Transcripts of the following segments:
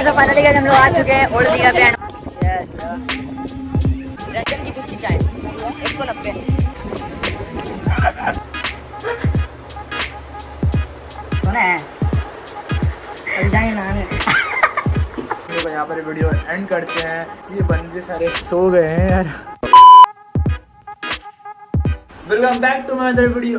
Okay so finally हम लोग आ चुके हैं पे रंजन की दूध की चाय एक सौ नब्बे सुना है। यहाँ पर वीडियो एंड करते हैं। ये बंदे सारे सो गए हैं यार। Welcome back to my other video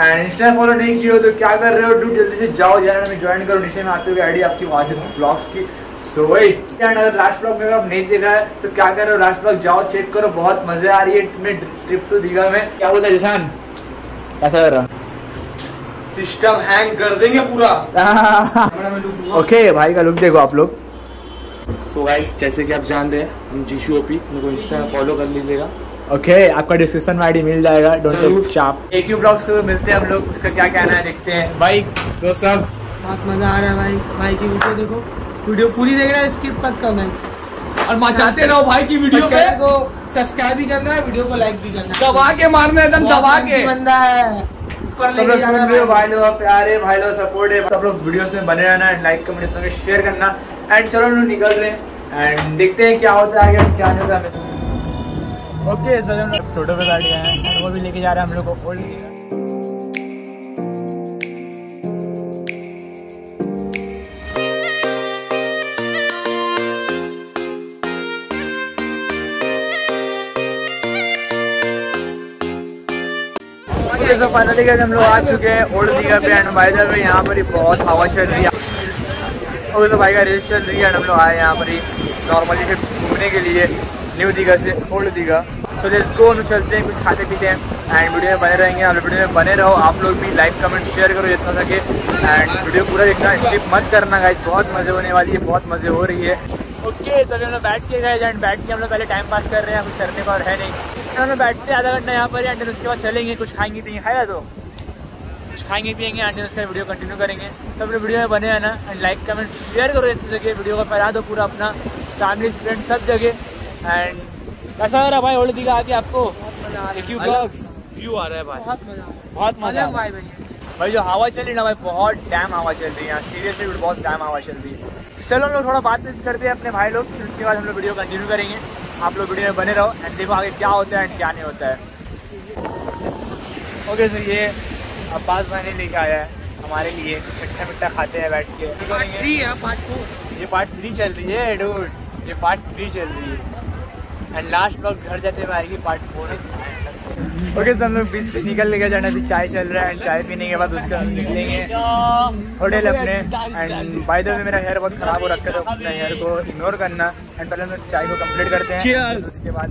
and insta follow नहीं किया हो तो क्या कर रहे हो? डू जल्दी से जाओ चैनल में ज्वाइन करो। नीचे में आते हुए आईडी आपकी वहाँ से ब्लॉग्स की। सो वही एंड अगर लास्ट ब्लॉग में आप नहीं देखा है तो क्या कर रहे हो? लास्ट ब्लॉग जाओ चेक करो बहुत मज़े आ रही है। ट्रिप टू दीघा में। क्या बोलता है जिसान? कैसा कर रहा सिस्टम हैंग कर देंगे पूरा। ओके भाई का लुक देखो आप लोग। सो गाइस जैसे कि आप जान रहे हैं हम जीशू ओपी मेरे को इंस्टा फॉलो कर लीजिएगा। ओके आपका डिस्क्रिप्शन में आईडी मिल जाएगा डोंट चाप एक ब्लॉग्स मिलते हैं हम लोग उसका क्या कहना है देखते हैं। भाई दोस्त बहुत मज़ा आ रहा है भाई भाई की वीडियो देखो। वीडियो पूरी देख रहा है स्किप मत करना। है और मचाते रहो भाई की वीडियो पे। को सब्सक्राइब भी करना है वीडियो को लाइक भी करना है। दबा के मारना एकदम दबा के। बंदा है। ऊपर सब लेके लोग जाना सुन रहे हो भाई। भाई लोग प्यारे भाई लोग सपोर्ट है। सब लोग वीडियोस में बने रहना एंड लाइक कमेंट शेयर करना। एंड चलो निकल रहे हैं। एंड देखते हैं क्या होता है आगे क्या होता है हमें ओके सर हम लोग टोटो पे बैठ गए हैं। वो भी लेके जा रहे हैं हम लोग को। ओल्ड ओके फाइनली गाइस हम लोग आ चुके हैं ओल्ड दीघा पे एंड भाई साहब, यहाँ पर ही बहुत हवा चल रही है। ओके तो भाई का रेस चल रही है हम लोग आए यहाँ पर ही नॉर्मली घूमने के लिए। न्यू दीघा से old Digha. So let's go हम चलते हैं, कुछ खाते पीते हैं। एंड वीडियो में बने रहेंगे। लोग वीडियो में बने रहो। आप लोग भी लाइक कमेंट शेयर करो जितना सके एंड वीडियो पूरा देखना स्किप मत करना गाइस बहुत मज़े होने वाली है, बहुत मज़े हो रही है। ओके तो हम लोग बैठ के गए एंड बैठ के हम लोग पहले टाइम पास कर रहे हैं। कुछ करने का और है नहीं। हम लोग बैठते आधा घंटा यहाँ पर। एंड उसके बाद चलेंगे, कुछ खाएँगे, पिएँगे। खाएगा तो? कुछ खाएँगे, पिएँगे। एंड उसका वीडियो कंटिन्यू करेंगे। तो अपने वीडियो में बने रहना। एंड लाइक कमेंट शेयर करो जितनी जगह वीडियो को फैला दो पूरा अपना। फैमिली फ्रेंड सब जगह। एंड कैसा रहा है भाई? ओल्ड दिखा आके आपको? व्यू आ रहा है। भाई। बहुत मज़ा बहुत मज़ा भाई भाई जो हवा चल रही है ना भाई बहुत डैम हवा चल रही है यहाँ सीरियसली बहुत डैम हवा चल रही है। चलो हम लोग थोड़ा बात करते हैं अपने भाई लोग। फिर उसके बाद हम लोग वीडियो कंटिन्यू करेंगे। आप लोग वीडियो में बने रहो। एंड देखो आगे क्या होता है एंड क्या नहीं होता है। ओके सर ये अब्बास भाई ने लेके आया है हमारे लिए। चट्टा मिट्टा खाते हैं बैठ के। पार्ट थ्री है पार्ट फोर ये पार्ट थ्री चल रही है डूड ये पार्ट थ्री चल रही है। एंड लास्ट ब्लॉग घर जाते हुए आएगी पार्ट फोर ओके तो हम लोग बीच से निकल लेके जाना अभी चाय चल रहा है। एंड चाय पीने के बाद उसके बाद निकलेंगे। होटल अपने। एंड बाय द वे मेरा हेयर बहुत खराब हो रखा है तो अपने हेयर को इग्नोर करना। एंड पहले हम लोग चाय को कंप्लीट करते हैं। उसके बाद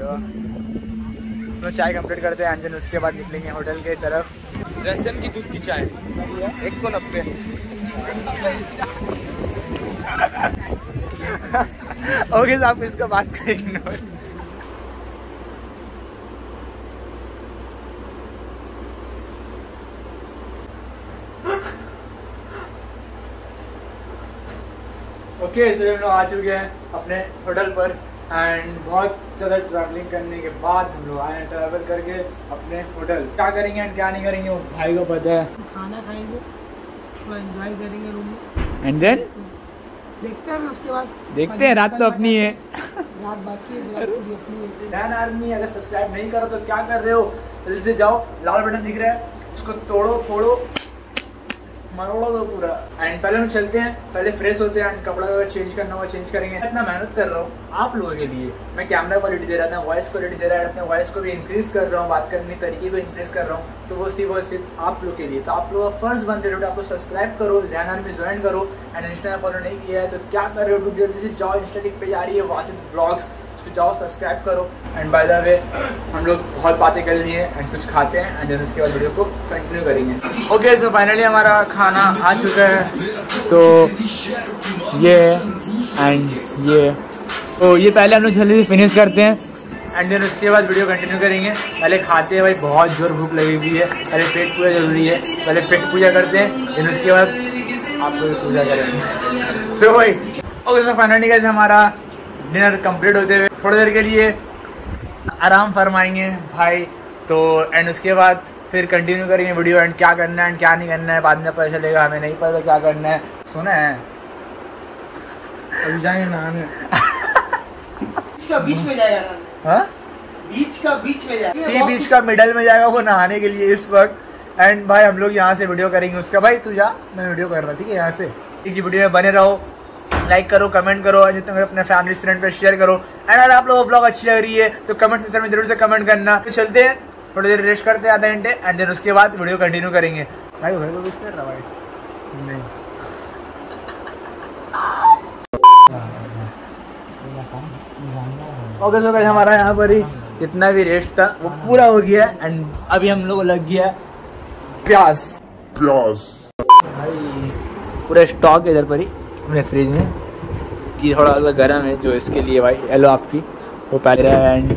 हम लोग चाय कंप्लीट करते हैं। एंड देन उसके बाद निकलेंगे होटल के तरफ़। रसन की दूध की चाय। एक सौ नब्बे। ओके तो आप इसका बात का इग्नोर। ओके सर हम लोग आ चुके हैं अपने होटल पर एंड बहुत ज़्यादा ट्रैवलिंग करने के बाद हम लोग आए हैं ट्रैवल करके अपने होटल क्या करेंगे एंड क्या नहीं करेंगे वो भाई को पता है। खाना खाएँगे थोड़ा एंजॉय करेंगे रूम में। एंड देन देखते हैं उसके बाद देखते हैं रात तो अपनी है। रात बाकी है अपनी डैन आर्मी अगर सब्सक्राइब नहीं करो तो क्या कर रहे हो? जल्दी से जाओ लाल बटन दिख रहा है उसको तोड़ो फोड़ो। मरोड़ो तो पूरा। एंड पहले हम चलते हैं पहले फ्रेश होते हैं एंड कपड़ा वगैरह चेंज करना हुआ चेंज करेंगे। इतना मेहनत कर रहा हूँ। आप लोगों के लिए मैं कैमरा क्वालिटी दे रहा था वॉइस क्वालिटी दे रहा है, अपने वॉइस को भी इंक्रीज कर रहा हूँ, बात करने के तरीके को इंक्रीज कर रहा हूँ तो वो सिर्फ़ और सिर्फ़ आप लोग के लिए। तो आप लोग फ़र्स्ट बनते रहो आपको सब्सक्राइब करो जैन में ज्वाइन करो एंड इंस्टा फॉलो नहीं किया है तो क्या कर रहे हो? जल्दी से जाओ इंस्टा पे जा रही है वॉच ब्लॉग्स उसको जाओ सब्सक्राइब करो एंड बाय द वे हम लोग बहुत बातें कर लिए एंड कुछ खाते हैं एंड देन उसके बाद वीडियो को कंटिन्यू करेंगे। ओके सो फाइनली हमारा खाना आ चुका है सो ये एंड ये तो ये पहले हम लोग जल्दी से फिनिश करते हैं। एंड देन उसके बाद वीडियो कंटिन्यू करेंगे। पहले खाते हैं भाई बहुत ज़ोर भूख लगी हुई है। पहले पेट पूजा ज़रूरी है। पहले पेट पूजा करते हैं देन उसके बाद आप लोग पूजा करेंगे। सो भाई ओके सो फाइनली गाइस हमारा डिनर कंप्लीट होते हुए थोड़ी देर के लिए आराम फरमाएँगे भाई। तो एंड उसके बाद फिर कंटिन्यू करेंगे वीडियो एंड क्या करना है एंड क्या नहीं करना है बाद में पता चलेगा हमें नहीं पता क्या करना है। सुना है? अभी जाएँगे नहाने। का बीच में जाएगा हाँ? बीच का बीच में जाएगा। सी बीच का मिडल में जाएगा वो नहाने के लिए इस वक्त। एंड भाई हम लोग यहाँ से वीडियो करेंगे उसका। भाई तू जा मैं वीडियो कर रहा ठीक है यहाँ से। एक वीडियो में बने रहो। लाइक करो कमेंट करो और जितने अपने फैमिली फ्रेंड पे शेयर करो। एंड अगर आप लोगों को ब्लॉग अच्छी लग रही है तो कमेंट सेक्शन में ज़रूर से कमेंट करना। तो चलते हैं थोड़ी देर रेस्ट करते हैं आधा घंटे एंड देन उसके बाद वीडियो कंटिन्यू करेंगे। भाई भाई को कर रहा भाई? नहीं। ओके सो गाइस हमारा यहाँ पर ही। जितना भी रेस्ट था। वो पूरा हो गया एंड अभी हम लोग लग गया है प्यास। भाई पूरा स्टॉक इधर पर ही अपने फ्रिज में। ये थोड़ा सा गर्म है जो इसके लिए भाई हेलो आपकी। वो पहले रहा एंड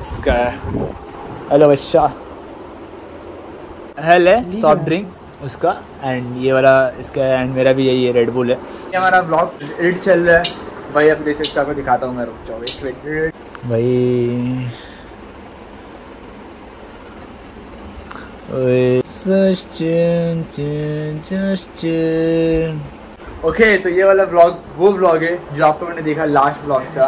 इसका हेलो बच्चा हेलो सॉफ्ट ड्रिंक उसका। एंड ये वाला इसका एंड मेरा भी यही है रेड बुल है। ये हमारा ब्लॉग एडिट चल रहा है। भाई अब देख सकते आपको दिखाता हूँ मैं रुक जाओ एक मिनट भाई। सचिन ओके तो ये वाला ब्लॉग वो ब्लॉग है जो आपको मैंने देखा लास्ट ब्लॉग का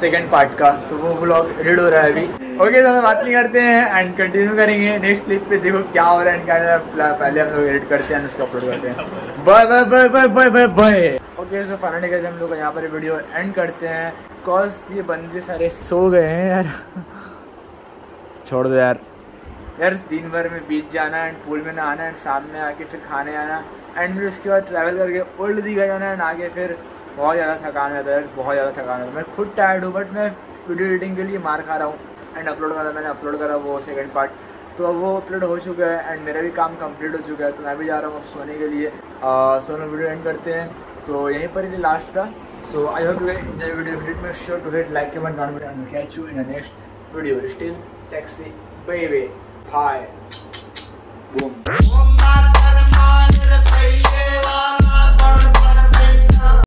सेकंड पार्ट का तो वो ब्लॉग एडिट हो रहा है अभी। ओके तो हम बात नहीं करते हैं एंड कंटिन्यू करेंगे। नेक्स्ट क्लिप पे देखो क्या हो रहा है and क्या। पहले हम लोग एडिट करते हैं उसको अपलोड करते हैं। Bye bye bye bye bye bye bye okay so finally guys हम लोग यहाँ पर वीडियो एंड करते हैं। बिकॉज़ ये बंदे सारे सो गए हैं यार। छोड़ दो यार। यार दिन भर में बीच जाना एंड पूल में ना आना एंड सामने आके फिर खाने आना एंड फिर उसके बाद ट्रैवल करके ओल्ड दीघा जाना एंड आगे फिर बहुत ज़्यादा थकान रहता है बहुत ज़्यादा थकान रहता है। मैं खुद टायर्ड हूँ बट मैं वीडियो एडिटिंग के लिए मार खा रहा हूँ। एंड अपलोड करा मैंने अपलोड करा वो सेकंड पार्ट तो अब वो अपलोड हो चुका है एंड मेरा भी काम कंप्लीट हो चुका है तो मैं भी जा रहा हूँ अब सोने के लिए। सोने वीडियो एंड करते हैं। तो यहीं पर लास्ट था। So I hope you enjoy video में sure to hit like comment not and catch you in the next video still sexy baby pie boom